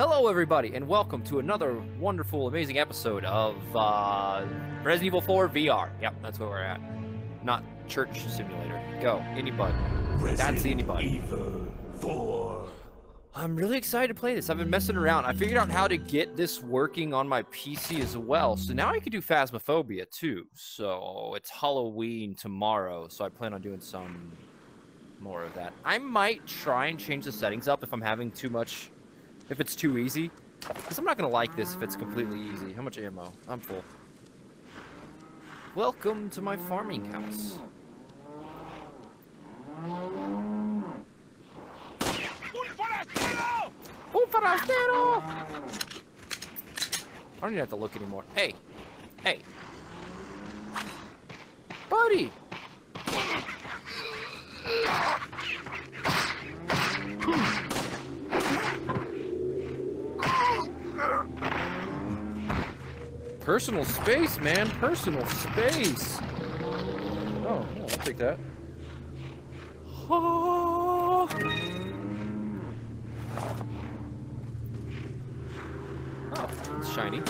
Hello, everybody, and welcome to another wonderful, amazing episode of uh, Resident Evil 4 VR. Yep, that's where we're at. Not Church Simulator. Go, anybody. That's the anybody. Evil 4. I'm really excited to play this. I've been messing around. I figured out how to get this working on my PC as well. So now I can do Phasmophobia too. So it's Halloween tomorrow. So I plan on doing some more of that. I might try and change the settings up if I'm having too much, if it's too easy. Because I'm not going to like this if it's completely easy. How much ammo? I'm full. Welcome to my farming house. Un forastero! I don't even have to look anymore. Hey! Hey! Buddy! Personal space, man. Personal space. Oh, yeah, I'll take that. Oh. Oh, it's shiny.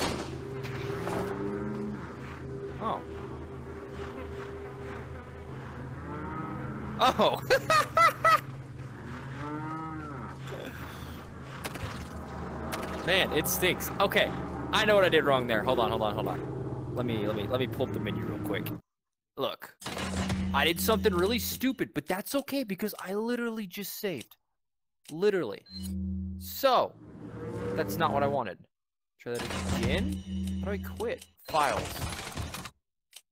Oh. Oh! Man, it stinks. Okay, I know what I did wrong there. Hold on, hold on, hold on. Let me, let me, let me pull up the menu real quick. Look, I did something really stupid, but that's okay because I literally just saved. Literally. So, that's not what I wanted. Try that again? How do I quit? Files.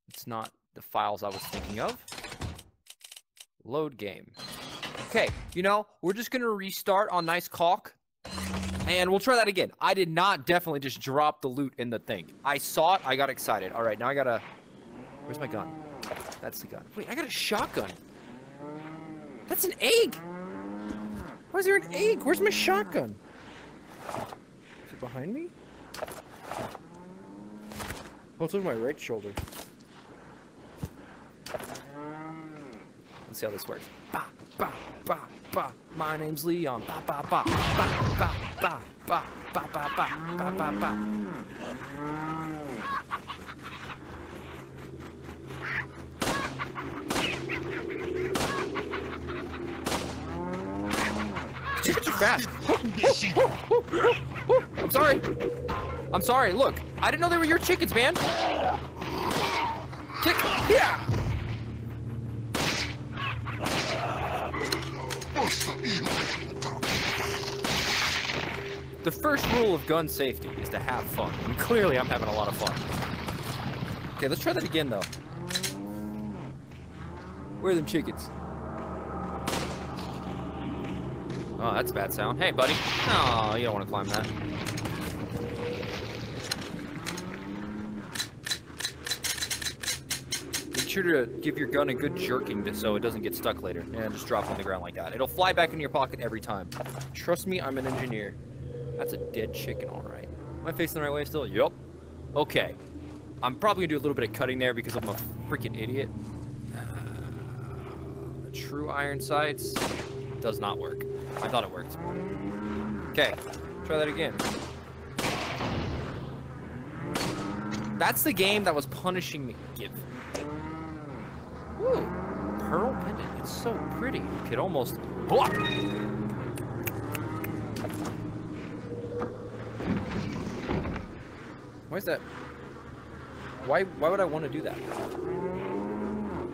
It's not the files I was thinking of. Load game. Okay, you know, we're just gonna restart on nice caulk. And we'll try that again. I did not definitely just drop the loot in the thing. I saw it, I got excited. All right, now I gotta... Where's my gun? That's the gun. Wait, I got a shotgun. That's an egg! Why is there an egg? Where's my shotgun? Is it behind me? Oh, it's over my right shoulder. Let's see how this works. Ba, ba, ba, ba. My name's Leon. Ba, ba, ba, ba, ba, ba, ba, ba, ba, ba, ba, ba, ba. Too fast. I'm sorry. I'm sorry. Look, I didn't know they were your chickens, man. Kick. Yeah. The first rule of gun safety is to have fun. And clearly I'm having a lot of fun. Okay, let's try that again though. Where are them chickens? Oh, that's a bad sound. Hey, buddy. Oh, you don't want to climb that. Sure to give your gun a good jerking to, so it doesn't get stuck later. And just drop on the ground like that. It'll fly back in your pocket every time. Trust me, I'm an engineer. That's a dead chicken, all right. Am I facing the right way still? Yup. Okay. I'm probably gonna do a little bit of cutting there because I'm a freaking idiot. Uh, true iron sights does not work. I thought it worked. Okay, try that again. That's the game that was punishing me. Give. Ooh, pearl pendant. It's so pretty. You could almost. Blah! Why is that? Why? Why would I want to do that?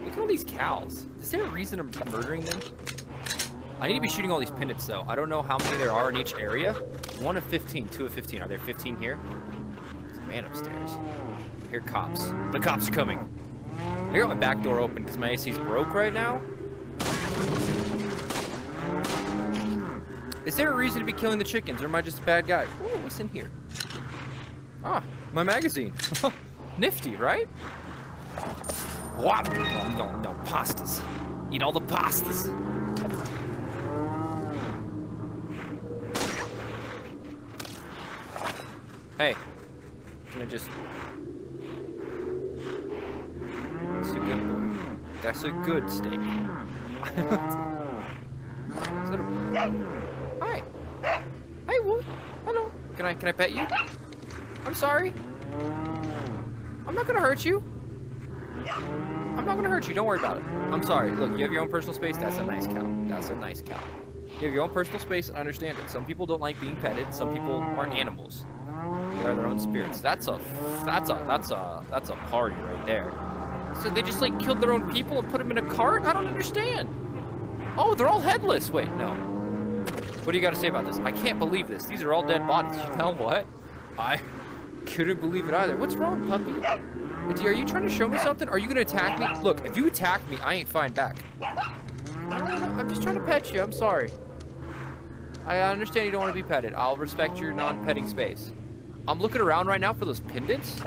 Look at all these cows. Is there a reason I'm murdering them? I need to be shooting all these pendants, though. I don't know how many there are in each area. One of 15, two of 15. Are there 15 here? There's a man upstairs. Here, cops. The cops are coming. I got my back door open because my AC's broke right now. Is there a reason to be killing the chickens, or am I just a bad guy? Ooh, what's in here? Ah, my magazine. Nifty, right? What? No, no, no, pastas. Eat all the pastas. Hey, can I just... That's a good boy. That's a good steak. A... Hi. Hi, Wolf. Hello. Can I can I pet you? I'm sorry. I'm not gonna hurt you. I'm not gonna hurt you. Don't worry about it. I'm sorry. Look, you have your own personal space. That's a nice cow. That's a nice cow. You have your own personal space and understand it. Some people don't like being petted. Some people are animals. They are their own spirits. That's a that's a that's a that's a party right there. So they just like killed their own people and put them in a cart? I don't understand. Oh, they're all headless. Wait, no. What do you got to say about this? I can't believe this. These are all dead bodies. You know what? I couldn't believe it either. What's wrong, puppy? Are you trying to show me something? Are you going to attack me? Look, if you attack me, I ain't fine back. I'm just trying to pet you. I'm sorry. I understand you don't want to be petted. I'll respect your non-petting space. I'm looking around right now for those pendants.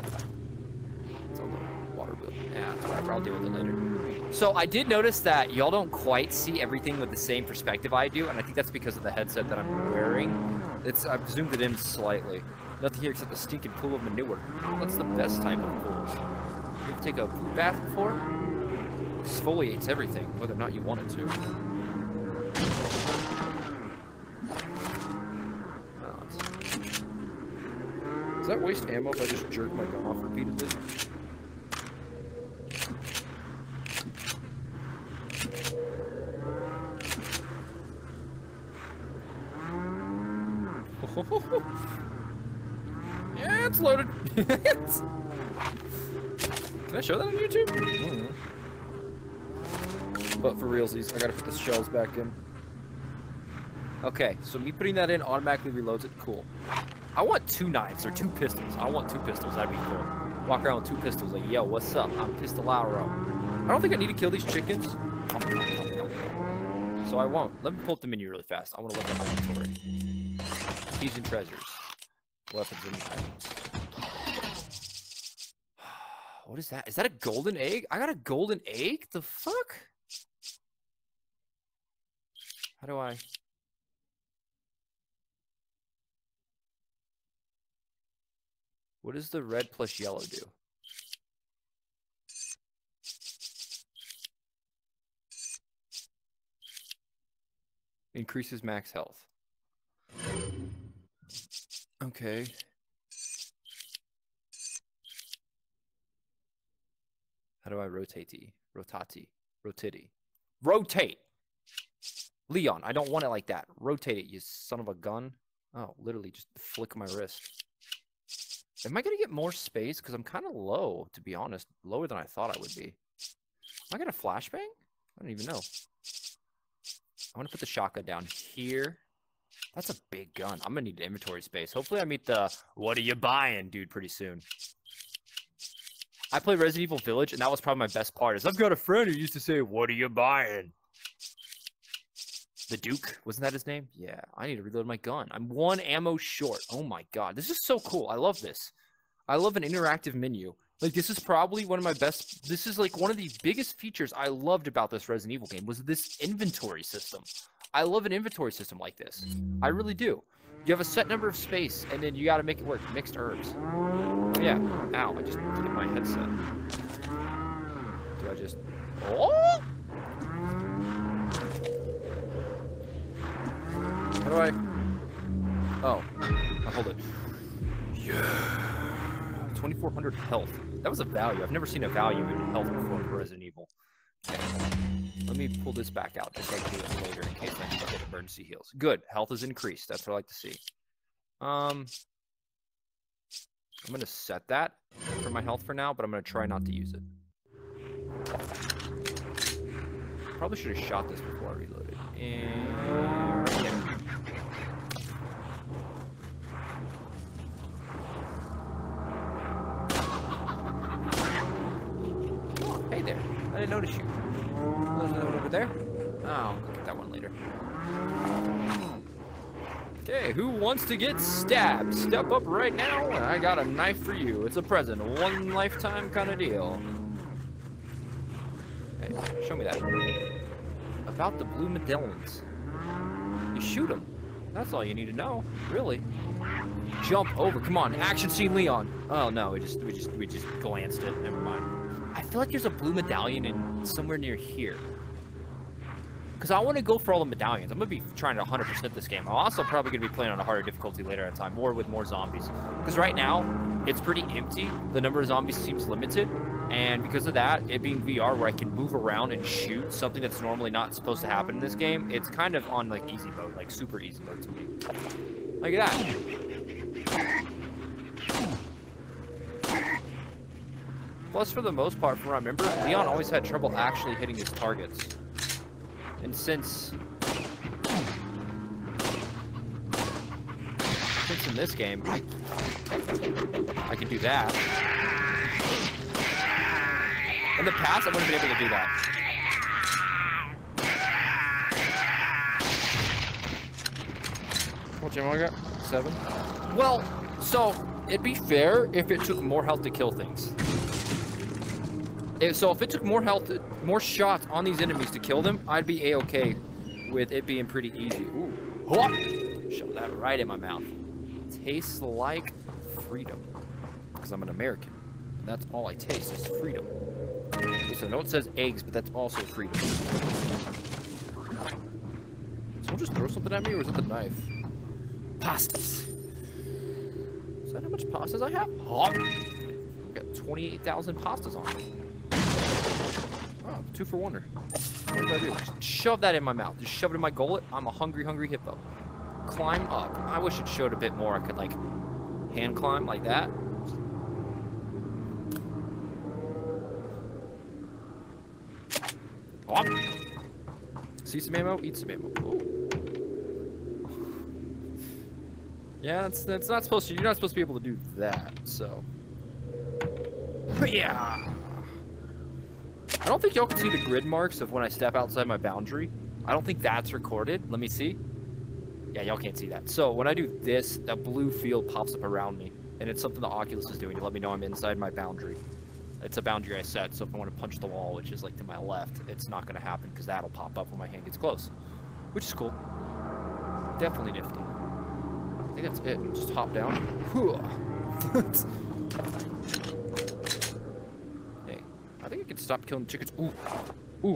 It's a little water wheel. Yeah, whatever. I'll deal with it later. So I did notice that y'all don't quite see everything with the same perspective I do, and I think that's because of the headset that I'm wearing. It's I've zoomed it in slightly. Nothing here except a stinking pool of manure. That's the best type of pools. You ever take a poop bath before? Exfoliates everything, whether or not you want it to. Does that waste ammo if I just jerk my gun off repeatedly? yeah, it's loaded. It's- Can I show that on YouTube? I don't know. But for realsies, I gotta put the shells back in. Okay, so me putting that in automatically reloads it. Cool. I want two knives or two pistols. I want two pistols. That'd be cool. Walk around with two pistols like, yo, what's up? I'm Pistolaro. I don't think I need to kill these chickens. So I won't. Let me pull up the menu really fast. I want to look at my inventory. Keys and treasures. Weapons and items. What is that? Is that a golden egg? I got a golden egg? The fuck? How do I... What does the red plus yellow do? Increases max health. Okay. How do I rotate? Rotati. Rotiti. Rotate! Leon, I don't want it like that. Rotate it, you son of a gun. Oh, literally just flick my wrist. Am I gonna get more space? Because I'm kind of low, to be honest. Lower than I thought I would be. Am I gonna flashbang? I don't even know. I'm gonna put the shotgun down here. That's a big gun. I'm gonna need inventory space. Hopefully I meet the what are you buying dude pretty soon. I played Resident Evil Village, and that was probably my best part. Is I've got a friend who used to say, "What are you buying?" The Duke wasn't that his name? Yeah, I need to reload my gun. I'm one ammo short. Oh my god, this is so cool. I love this. I love an interactive menu. Like this is probably one of my best. This is like one of the biggest features I loved about this Resident Evil game was this inventory system. I love an inventory system like this. I really do. You have a set number of space, and then you got to make it work. Mixed herbs. Yeah. Ow! I just hit my headset. Do I just? Oh! How do I? Oh, I hold it. Yeah. 2,400 health. That was a value. I've never seen a value in health before in Resident Evil. Okay. Let me pull this back out just can do it later in case I need to get emergency heals. Good. Health is increased. That's what I like to see. Um, I'm going to set that for my health for now, but I'm going to try not to use it. Probably should have shot this before I reloaded. And... yeah. Hey there. I didn't notice you. There's another one over there. Oh, I'll get that one later. Okay, who wants to get stabbed? Step up right now, and I got a knife for you. It's a present, one lifetime kind of deal. Hey, show me that. About the blue medallions. You shoot them. That's all you need to know, really. Jump over. Come on, action scene, Leon. Oh no, we just we just we just glanced it. Never mind. I feel like there's a blue medallion in somewhere near here. Because I want to go for all the medallions. I'm gonna be trying to 100% this game. I'm also probably gonna be playing on a harder difficulty later at time, more with more zombies. Because right now it's pretty empty. The number of zombies seems limited, and because of that, it being VR where I can move around and shoot something that's normally not supposed to happen in this game, it's kind of on like easy mode, like super easy mode to me. Look at that. Plus, for the most part, from what I remember, Leon always had trouble actually hitting his targets. And since... Since in this game, I, I can do that. In the past, I wouldn't have been able to do that. What ammo I got? Seven. Well, so, it'd be fair if it took more health to kill things. So if it took more health, more shots on these enemies to kill them, I'd be a-okay with it being pretty easy. Ooh. Shove that right in my mouth. Tastes like freedom. Because I'm an American. And that's all I taste is freedom. So I know it says eggs, but that's also freedom. Someone just throw something at me, or is it the knife? Pastas. Is that how much pastas I have? Oh, I've got 28,000 pastas on me. Two for wonder. What I do? Just shove that in my mouth. Just shove it in my gullet. I'm a hungry, hungry hippo. Climb up. I wish it showed a bit more. I could, like, hand climb like that. Oh. See some ammo? Eat some ammo. Ooh. Yeah, that's that's not supposed to. You're not supposed to be able to do that. So. Yeah. I don't think y'all can see the grid marks of when I step outside my boundary. I don't think that's recorded. Let me see. Yeah, y'all can't see that. So when I do this, a blue field pops up around me, and it's something the Oculus is doing to let me know I'm inside my boundary. It's a boundary I set, so if I want to punch the wall, which is like to my left, it's not going to happen because that'll pop up when my hand gets close, which is cool. Definitely nifty. I think that's it. Just hop down. hey, I think I can stop killing chickens. Ooh, ooh.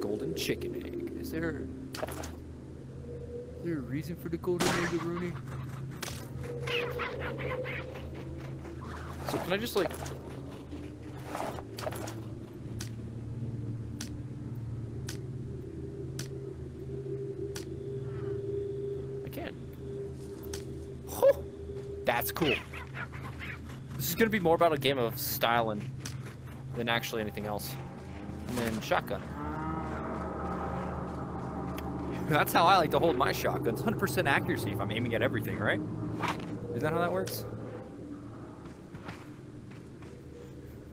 Golden chicken egg. Is there? Is there a reason for the golden egg, Rooney? So can I just like? I can. Whew. That's cool. This gonna be more about a game of styling than actually anything else. And then shotgun. That's how I like to hold my shotguns. 100% accuracy if I'm aiming at everything, right? Is that how that works?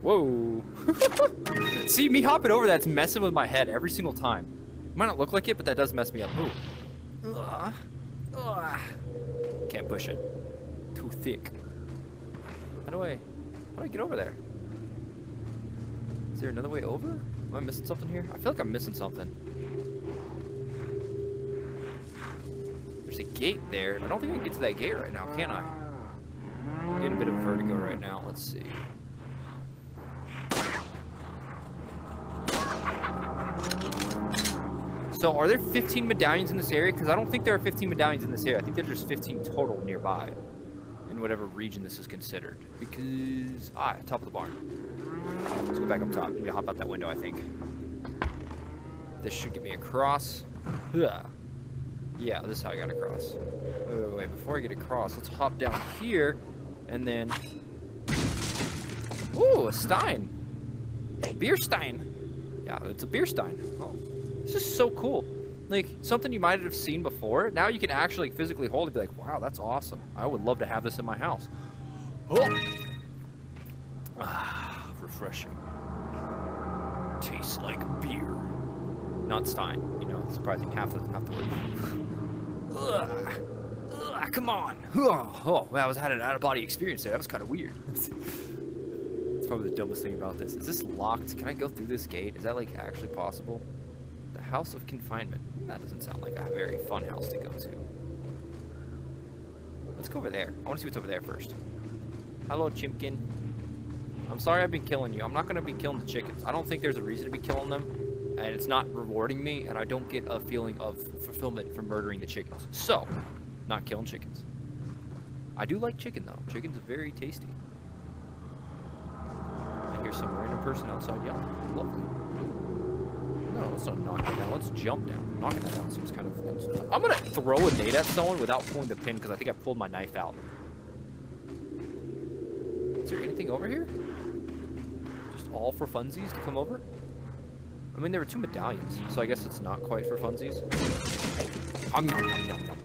Whoa. See, me hopping over that's messing with my head every single time. Might not look like it, but that does mess me up. Ooh. Ugh. Ugh. Can't push it. Too thick. How do I... How do I get over there? Is there another way over? Am I missing something here? I feel like I'm missing something. There's a gate there. I don't think I can get to that gate right now, can I? I'm getting a bit of vertigo right now. Let's see. So are there 15 medallions in this area? Because I don't think there are 15 medallions in this area. I think there's just 15 total nearby. Whatever region this is considered. Because... Ah, top of the barn. Let's go back up top. Maybe hop out that window, I think. This should get me across. Ugh. Yeah, this is how I got across. Wait, wait, wait. Before I get across, let's hop down here. And then... Ooh, a Stein. Beer Stein. Yeah, it's a beer Stein. Oh. This is so cool. Like, something you might have seen before, now you can actually physically hold it be like, wow, that's awesome. I would love to have this in my house. Oh. Ah, refreshing. Tastes like beer. Not Stein, you know, surprising half the, half the word. Ugh. Ugh, come on. Oh, oh, well, I was had an out-of-body experience there. That was kind of weird. It's probably the dumbest thing about this. Is this locked? Can I go through this gate? Is that, like, actually possible? House of Confinement. That doesn't sound like a very fun house to go to. Let's go over there. I want to see what's over there first. Hello, Chimkin. I'm sorry I've been killing you. I'm not going to be killing the chickens. I don't think there's a reason to be killing them and it's not rewarding me, and I don't get a feeling of fulfillment from murdering the chickens. So, not killing chickens. I do like chicken though. Chicken's very tasty. I hear some random person outside yelling. Lovely. No, let's not knock it down. Let's jump down. Knocking that down seems kind of. I'm gonna throw a nade at someone without pulling the pin because I think I pulled my knife out. Is there anything over here? Just all for funsies to come over? I mean, there were two medallions, so I guess it's not quite for funsies. Hum nom nom nom nom.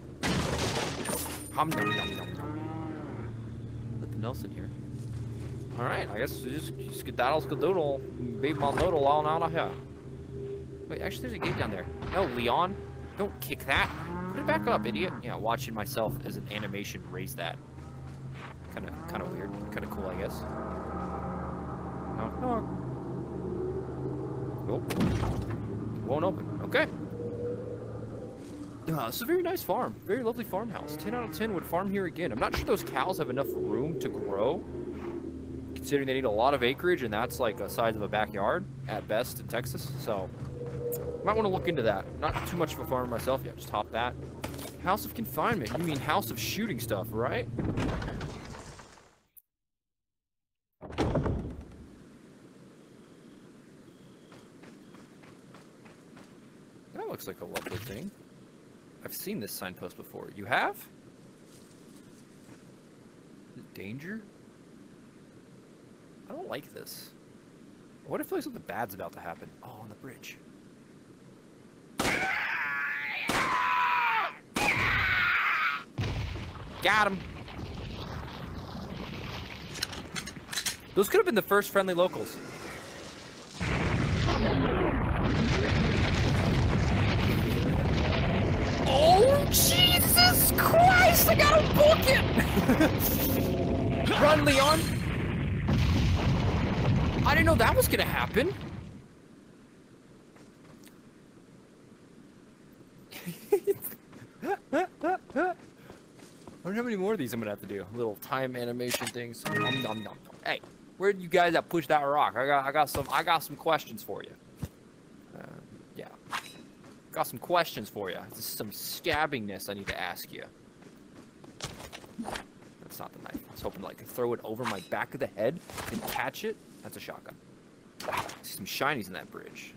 Hum nom nom nom nom. Nothing else in here. Alright, I guess just, just get that skadoodle, beat my noodle on out of here. Wait, actually there's a gate down there. No, Leon, don't kick that. Put it back up, idiot. Yeah, watching myself as an animation raise that. Kinda, kinda weird. Kinda cool, I guess. Knock, knock. Nope. Won't open. Okay. Uh, it's a very nice farm. Very lovely farmhouse. 10 out of 10 would farm here again. I'm not sure those cows have enough room to grow. Considering they need a lot of acreage and that's like a size of a backyard at best in Texas. So, might want to look into that. Not too much of a farmer myself yet. Just hop that. House of confinement. You mean house of shooting stuff, right? That looks like a lovely thing. I've seen this signpost before. You have? Danger? I don't like this. What if like something bad's about to happen? Oh, on the bridge. Got him. Those could have been the first friendly locals. Oh, Jesus Christ! I gotta book it! Run, Leon! I didn't know that was gonna happen. I wonder how many more of these I'm gonna have to do. Little time animation things. Nom, nom, nom. Hey, where did you guys that push that rock? I got, I got some, I got some questions for you. Uh, yeah, got some questions for you. This is some stabbingness I need to ask you. That's not the knife. I was hoping to like throw it over my back of the head and catch it. That's a shotgun. Some shinies in that bridge.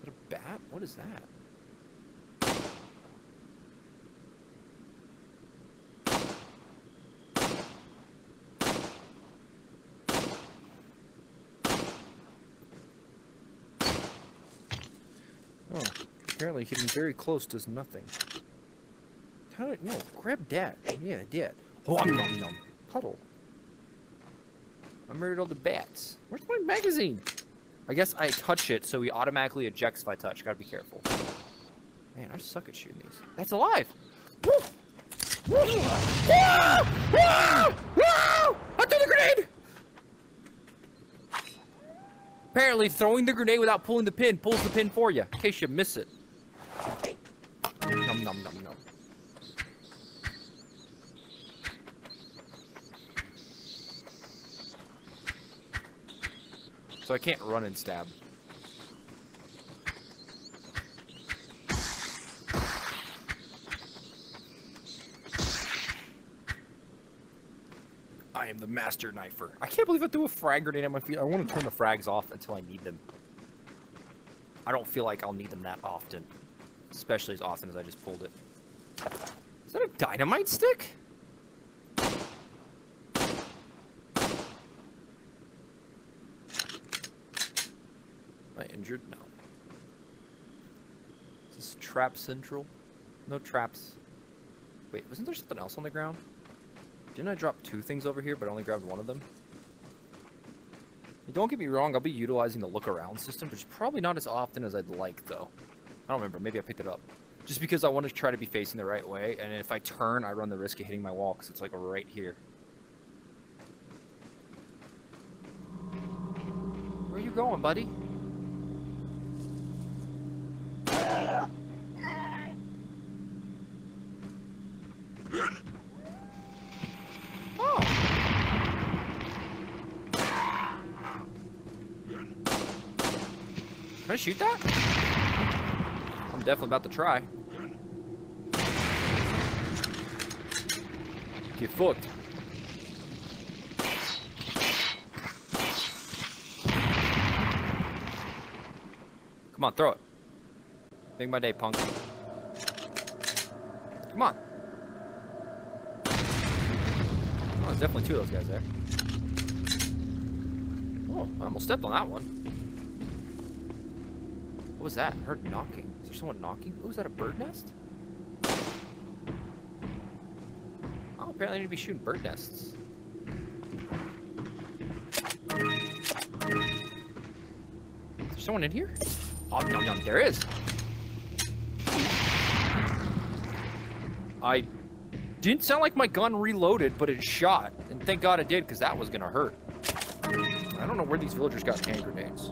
Is that a bat? What is that? Oh, apparently hitting very close does nothing. How did, no, grab that. Yeah, I did. Oh, nom, nom. Puddle. I murdered all the bats. Where's my magazine? I guess I touch it, so he automatically ejects if I touch. Gotta be careful. Man, I suck at shooting these. That's alive! Woo! Woo! Ah! Ah! I threw the grenade! Apparently, throwing the grenade without pulling the pin pulls the pin for you, in case you miss it. Nom nom nom. So I can't run and stab. I am the master knifer. I can't believe I threw a frag grenade at my feet. I want to turn the frags off until I need them. I don't feel like I'll need them that often. Especially as often as I just pulled it. Is that a dynamite stick? Am I injured? No. Is this trap central? No traps. Wait, wasn't there something else on the ground? Didn't I drop two things over here, but I only grabbed one of them? Don't get me wrong, I'll be utilizing the look around system, which is probably not as often as I'd like, though. I don't remember, maybe I picked it up. Just because I want to try to be facing the right way, and if I turn, I run the risk of hitting my wall, because it's like right here. Where are you going, buddy? Oh. Shoot that? Definitely about to try. Get fucked. Come on, throw it. Make my day, punk. Come on. Oh, there's definitely two of those guys there. Oh, I almost stepped on that one. What was that? I heard knocking. Is there someone knocking? Oh, is that a bird nest? Oh, apparently I need to be shooting bird nests. Is there someone in here? Oh, no, no, there is. I didn't sound like my gun reloaded, but it shot. And thank God it did, because that was going to hurt. I don't know where these villagers got hand grenades.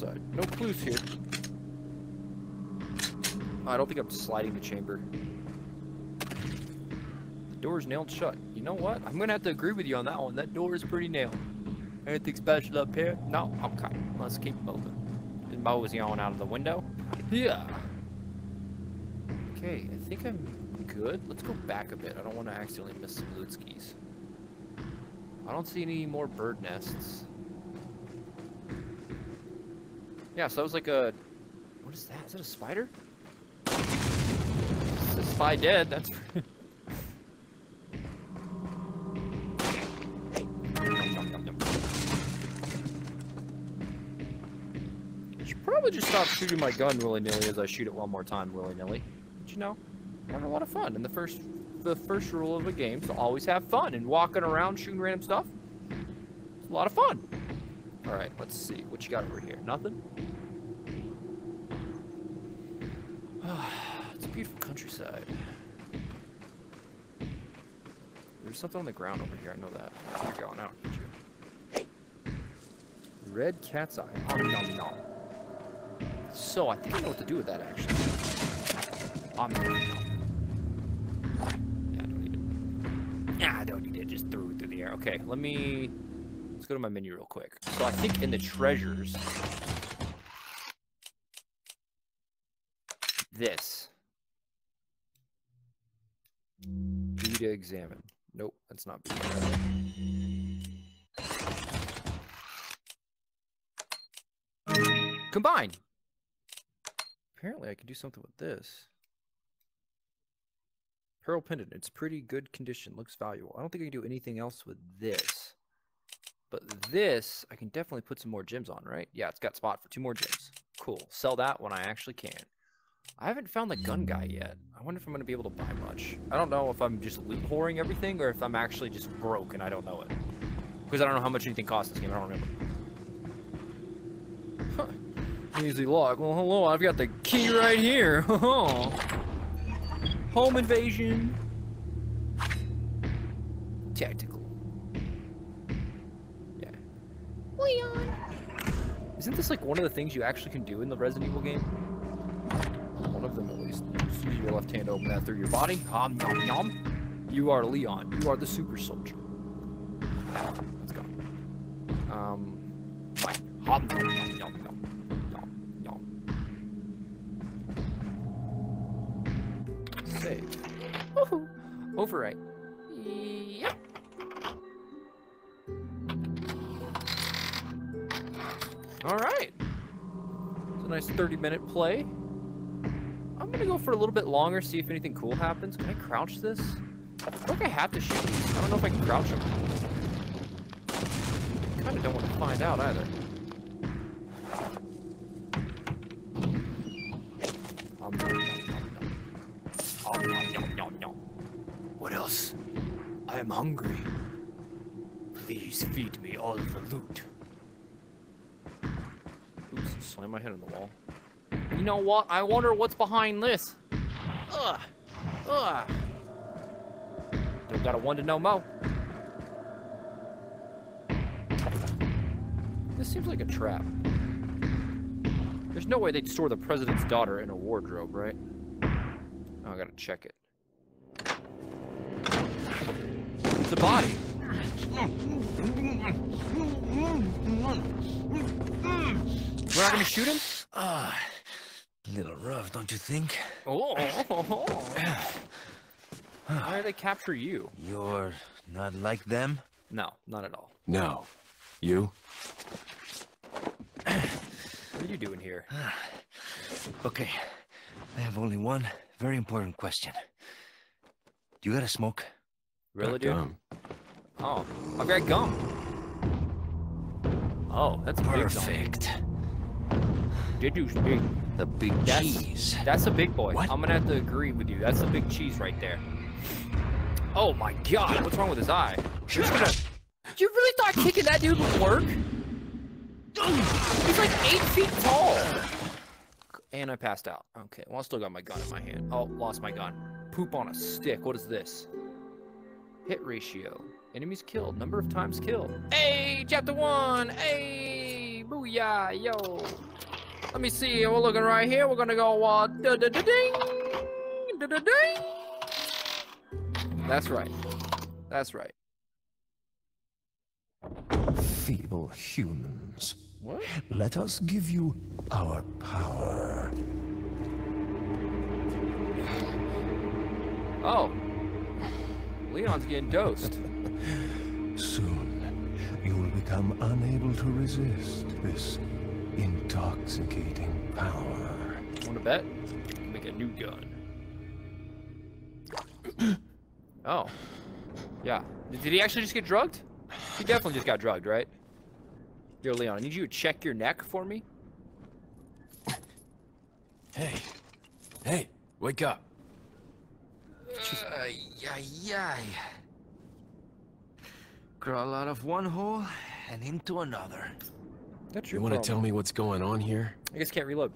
Inside? No clues here. I don't think I'm sliding the chamber. The door's nailed shut. You know what? I'm gonna have to agree with you on that one. That door is pretty nailed. Anything special up here? No? Okay. Let's keep moving. Is Mo was yelling out of the window? Yeah. Okay, I think I'm good. Let's go back a bit. I don't want to accidentally miss some loot skis. I don't see any more bird nests. Yeah, so that was like a... What is that? Is that a spider? It's a spy dead. That's... Probably just stop shooting my gun willy-nilly as I shoot it one more time willy-nilly. But you know, having a lot of fun. And the first the first rule of a game is to always have fun. And walking around shooting random stuff, it's a lot of fun. All right, let's see. What you got over here? Nothing? Ah, it's a beautiful countryside. There's something on the ground over here. I know that. You're going out. Get you. Red cat's eye. Om nom nom. So I think I know what to do with that actually. Om nom nom. Yeah, I don't need it. Yeah, I don't need it. Just threw it through the air. Okay, let me. Go to my menu real quick. So I think in the treasures. This. B to examine. Nope, that's not B. Combine. Apparently I can do something with this. Pearl pendant. It's pretty good condition. Looks valuable. I don't think I can do anything else with this. But this, I can definitely put some more gems on, right? Yeah, it's got spot for two more gems. Cool. Sell that when I actually can. I haven't found the gun guy yet. I wonder if I'm going to be able to buy much. I don't know if I'm just loot whoring everything or if I'm actually just broke and I don't know it. Because I don't know how much anything costs this game. I don't remember. Huh. Easy lock. Well, hello. I've got the key right here. Home invasion. Isn't this like one of the things you actually can do in the Resident Evil game? One of them at least. Use your left hand to open that through your body. Om nom nom. You are Leon. You are the super soldier. Let's go. Um. Fine. Om nom. Nom nom. Save. Woohoo! Overwrite. All right. It's a nice 30 minute play. I'm gonna go for a little bit longer, see if anything cool happens. Can I crouch this? I feel like I have to shoot these. I don't know if I can crouch them. I kinda don't want to find out either. What else? I am hungry. Please feed me all the loot. Slam my head on the wall. You know what? I wonder what's behind this. Ugh. Ugh. Still got a one to know mo. This seems like a trap. There's no way they'd store the president's daughter in a wardrobe, right? Oh, I gotta check it. It's a body. We're not gonna shoot him? Ah, little rough, don't you think? Oh. Why did they capture you? You're not like them? No, not at all. No. You? What are you doing here? Okay, I have only one very important question. Do you got a smoke? Really, Got dude? gum. Oh, I've got gum. Oh, that's a big gum. Perfect. Did you big? The big That's- cheese. That's a big boy. What? I'm gonna have to agree with you. That's a big cheese right there. Oh my god, what's wrong with his eye? You're gonna. You really thought kicking that dude would work? He's like eight feet tall. And I passed out. Okay, well I still got my gun in my hand. Oh, lost my gun. Poop on a stick. What is this? Hit ratio. Enemies killed. Number of times killed. Hey, chapter one. Hey, booyah, yo. Let me see. We're looking right here. We're gonna go uh, da da da ding, da da ding. That's right. That's right. Feeble humans. What? Let us give you our power. Oh. Leon's getting dosed. Soon, you will become unable to resist this intoxicating power. Want to bet? Make a new gun. oh. Yeah. Did did he actually just get drugged? He definitely just got drugged, right? Yo, Leon, I need you to check your neck for me. Hey. Hey, wake up. Ay, ay, ay. Crawl out of one hole and into another. That's You want to tell me what's going on here? I guess can't reload.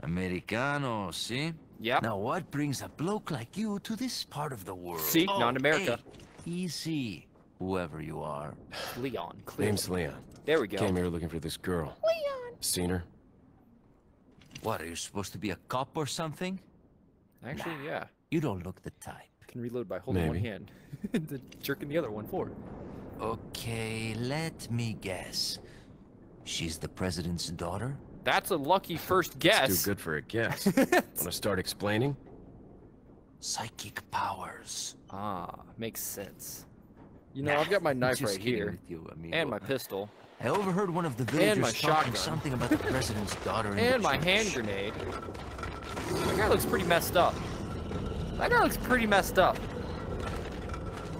Americano, see? Yeah. Now what brings a bloke like you to this part of the world? See? Not in America. hey, easy, whoever you are. Leon. Clearly. Name's Leon. There we go. Came here looking for this girl. Leon. Seen her? What, are you supposed to be a cop or something? Actually, yeah. You don't look the type. Can reload by holding one hand. the jerking the other one forward. Okay, let me guess. She's the president's daughter? That's a lucky first guess. It's too good for a guess. Want to start explaining? Psychic powers. Ah, makes sense. You know, I've got my knife right here. you. And my pistol. I overheard one of the And villagers my talking something about the president's daughter in And the my church. hand grenade. That guy looks pretty messed up. That guy looks pretty messed up.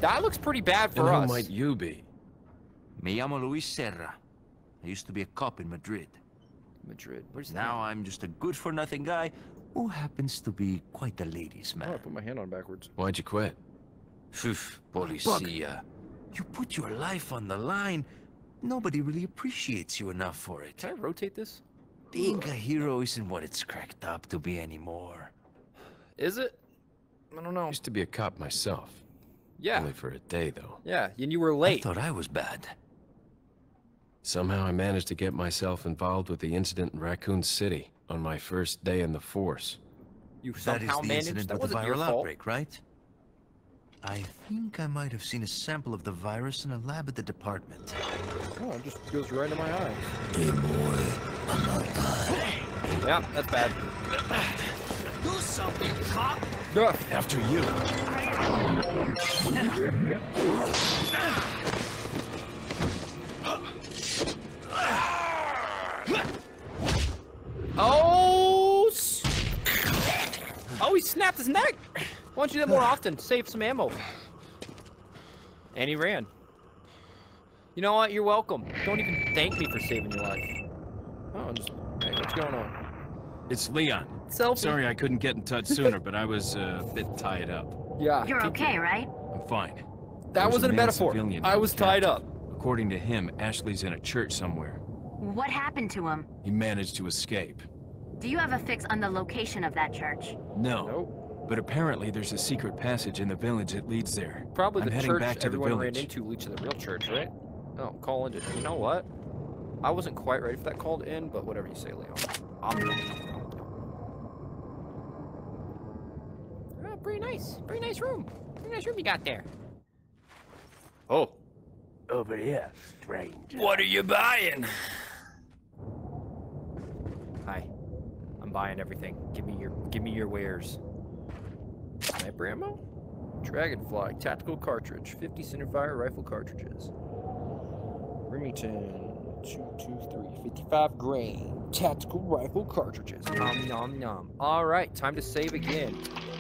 That looks pretty bad And for who us. might you be? Me llamo Luis Sera. I used to be a cop in Madrid. Madrid. Where's Now I'm just a good-for-nothing guy who happens to be quite a ladies' man. Oh, I man. put my hand on backwards. Why'd you quit? Phew, policia. You put your life on the line. Nobody really appreciates you enough for it. Can I rotate this? Being a hero isn't what it's cracked up to be anymore. Is it? I don't know. I Used to be a cop myself. Yeah. Only for a day, though. Yeah, and you were late. I thought I was bad. Somehow I managed to get myself involved with the incident in Raccoon City on my first day in the force. You That is somehow the managed. incident That with the wasn't your viral fault. outbreak, right? I think I might have seen a sample of the virus in a lab at the department. Oh, it just goes right into my eye. Yeah, that's bad. Do something, cop! Ugh. After you. Oh! Oh, he snapped his neck. Why don't you do that more often? Save some ammo. And he ran. You know what? You're welcome. Don't even thank me for saving your life. Oh, just, hey, what's going on? It's Leon. Selfie. Sorry I couldn't get in touch sooner, but I was uh, a bit tied up. Yeah. You're keep- okay, right? I'm fine. That There's wasn't a male metaphor. I was tied up. According to him, Ashley's in a church somewhere. What happened to him? He managed to escape. Do you have a fix on the location of that church? No. Nope. But apparently there's a secret passage in the village that leads there. Probably I'm the heading church back to the everyone ran village. into leads to the real church, right? Oh, call into. You know what? I wasn't quite ready for that call to end, but whatever you say, Leon. I'll do. Ah, pretty nice. Pretty nice room. Pretty nice room you got there. Oh, Over here, stranger. What are you buying? Hi. I'm buying everything. Give me your give me your wares. Sniper ammo? Dragonfly tactical cartridge, 50 centerfire rifle cartridges. Remington, two, two, three, 55 grain. Tactical rifle cartridges. Nom nom nom. All right, time to save again.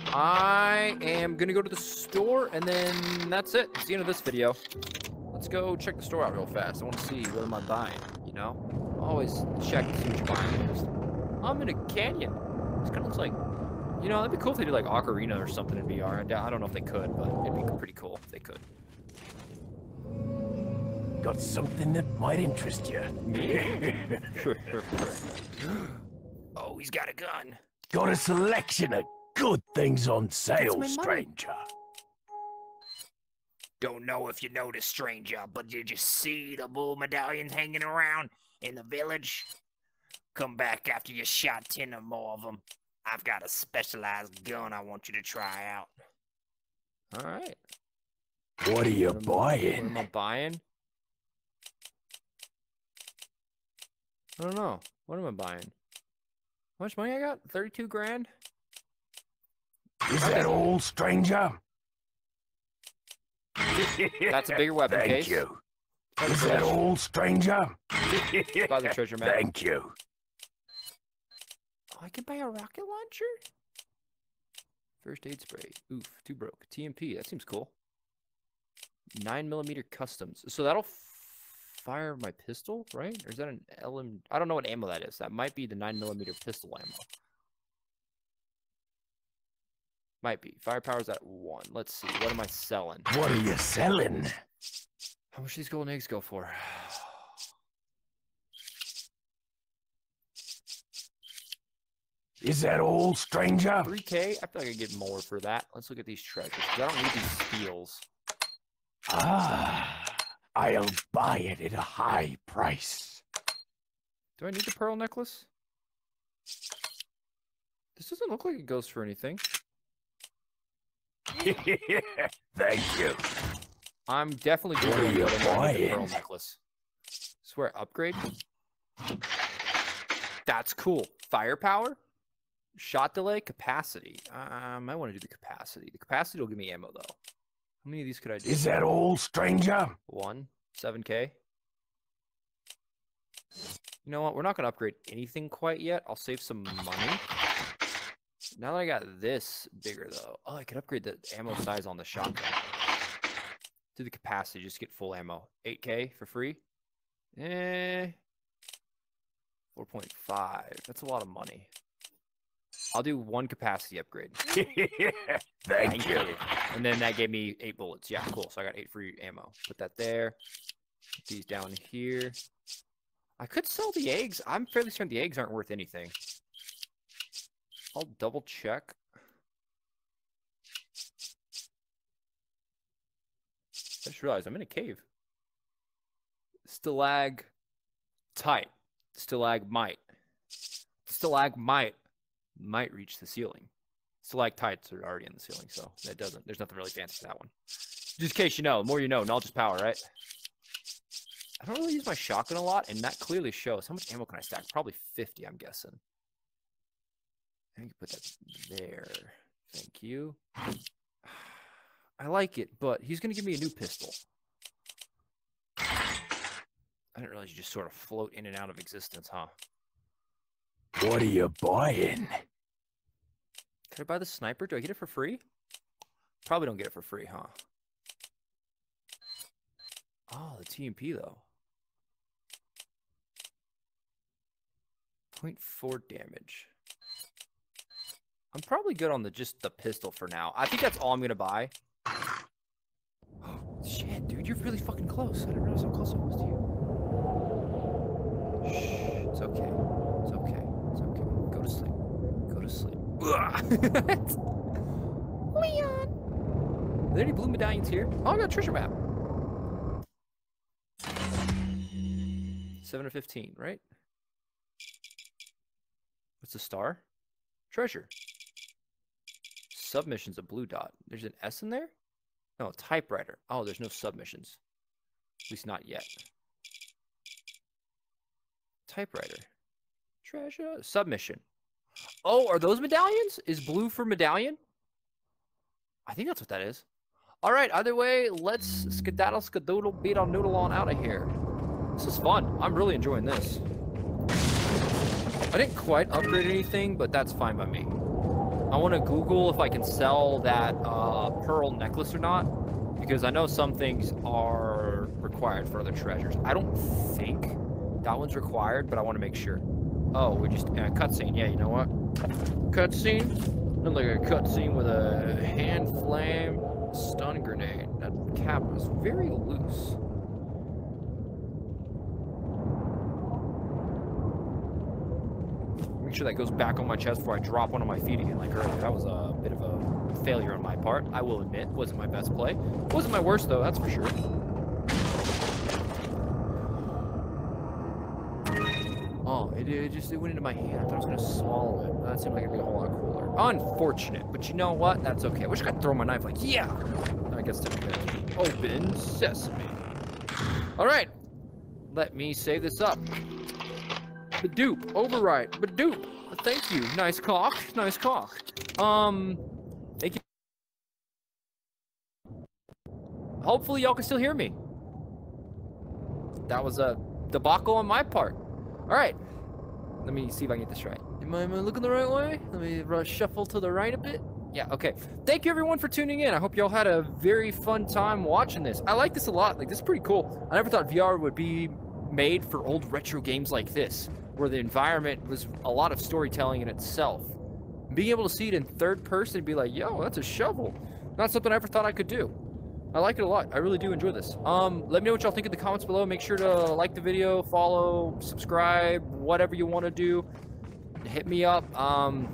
I am gonna go to the store, and then that's it. It's the end of this video. Let's go check the store out real fast. I want to see what am I buying. You know, always check to see what you're buying. I'm in a canyon. This kind of looks like, you know, that'd be cool if they did like Ocarina or something in VR. I doubt- I don't know if they could, but it'd be pretty cool if they could. Got something that might interest you. oh, he's got a gun. Got a selection of good things on sale, stranger. Don't know if you noticed, stranger, but did you see the blue medallions hanging around in the village? Come back after you shot ten or more of them. I've got a specialized gun I want you to try out. All right. What are you What am- What am buying? I buying? I don't know. What am I buying? How much money I got? 32 grand? Is that all, stranger? That's a bigger weapon Thank case. you. Is that all, stranger? Buy the treasure map. Thank you. Oh, I can buy a rocket launcher? First aid spray. Oof, too broke. TMP, that seems cool. 9 millimeter customs. So that'll f- fire my pistol, right? Or is that an LM? I don't know what ammo that is. That might be the 9 millimeter pistol ammo. Might be. Firepower's at 1. Let's see. What am I selling? What are you selling? How much do these golden eggs go for? Is that old stranger? 3k? I feel like I get more for that. Let's look at these treasures. I don't need these steals. Ah, I'll buy it at a high price. Do I need the pearl necklace? This doesn't look like it goes for anything. Thank you. I'm definitely going to to the pearl necklace. Swear, upgrade. That's cool. Firepower, shot delay, capacity. Uh, I might want to do the capacity. The capacity will give me ammo though. How many of these could I do? Is that all, stranger? One, 7k. You know what? We're not going to upgrade anything quite yet. I'll save some money. Now that I got this bigger, though. Oh, I could upgrade the ammo size on the shotgun. To the capacity, just get full ammo. 8k for free? Eh. 4.5. That's a lot of money. I'll do one capacity upgrade. Thank you. And then that gave me eight bullets. Yeah, cool. So I got eight free ammo. Put that there. Put these down here. I could sell the eggs. I'm fairly certain the eggs aren't worth anything. I'll double check. I just realized I'm in a cave. Stalag tight. Stalagmite. Stalagmite might reach the ceiling. Stalactites are already in the ceiling, so that doesn't. There's nothing really fancy to that one. Just in case you know, the more you know, knowledge is power, right? I don't really use my shotgun a lot, and that clearly shows. How much ammo can I stack? Probably 50, I'm guessing. I can put that there. Thank you. I like it, but he's going to give me a new pistol. I didn't realize you just sort of float in and out of existence, huh? What are you buying? Could I buy the sniper? Do I get it for free? Probably don't get it for free, huh? Oh, the TMP though. 0.4 damage. I'm probably good on the just the pistol for now. I think that's all I'm gonna buy. Oh shit, dude, you're really fucking close. I didn't realize how close I was to you. Shh, it's okay. It's okay. It's okay. Go to sleep. Go to sleep. Leon. Are there any blue medallions here? Oh, I got a treasure map. Seven to fifteen, right? What's the star? Treasure. Submissions a blue dot. There's an S in there? No, typewriter. Oh, there's no submissions. At least not yet. Typewriter. Treasure. Submission. Oh, are those medallions? Is blue for medallion? I think that's what that is. All right, either way, let's skedaddle, skedoodle, beat on noodle on out of here. This is fun. I'm really enjoying this. I didn't quite upgrade anything, but that's fine by me. I want to Google if I can sell that uh, pearl necklace or not, because I know some things are required for other treasures. I don't think that one's required, but I want to make sure. Oh, we just uh, cutscene. Yeah, you know what? Cutscene. Look like a cutscene with a hand flame stun grenade. That cap was very loose. Make sure that goes back on my chest before I drop one on my feet again like earlier. That was a bit of a failure on my part. I will admit, wasn't my best play. Wasn't my worst though, that's for sure. Oh, it, it just it went into my hand. I thought I was gonna swallow it. That seemed like it'd be a whole lot cooler. Unfortunate, but you know what? That's okay. I wish I could throw my knife like, yeah. I guess to open sesame. All right, let me save this up. Badoop, override, Badoop. Thank you. Nice cock. Nice cock. Um, thank you. Hopefully y'all can still hear me. That was a debacle on my part. All right. Let me see if I can get this right. Am I, am I looking the right way? Let me uh, shuffle to the right a bit. Yeah, okay. Thank you everyone for tuning in. I hope y'all had a very fun time watching this. I like this a lot. Like, this is pretty cool. I never thought VR would be made for old retro games like this, where the environment was a lot of storytelling in itself. Being able to see it in third person and be like, yo, that's a shovel. Not something I ever thought I could do. I like it a lot. I really do enjoy this. Um, let me know what y'all think in the comments below. Make sure to like the video, follow, subscribe, whatever you want to do. Hit me up. Um,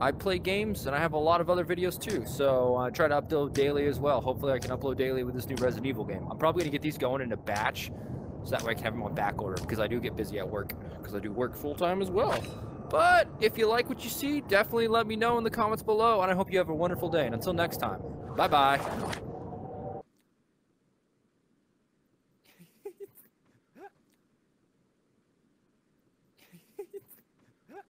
I play games and I have a lot of other videos too. So I try to upload daily as well. Hopefully I can upload daily with this new Resident Evil game. I'm probably going to get these going in a batch so that way I can have them on back order because I do get busy at work because I do work full time as well. But if you like what you see, definitely let me know in the comments below and I hope you have a wonderful day. And until next time, bye bye.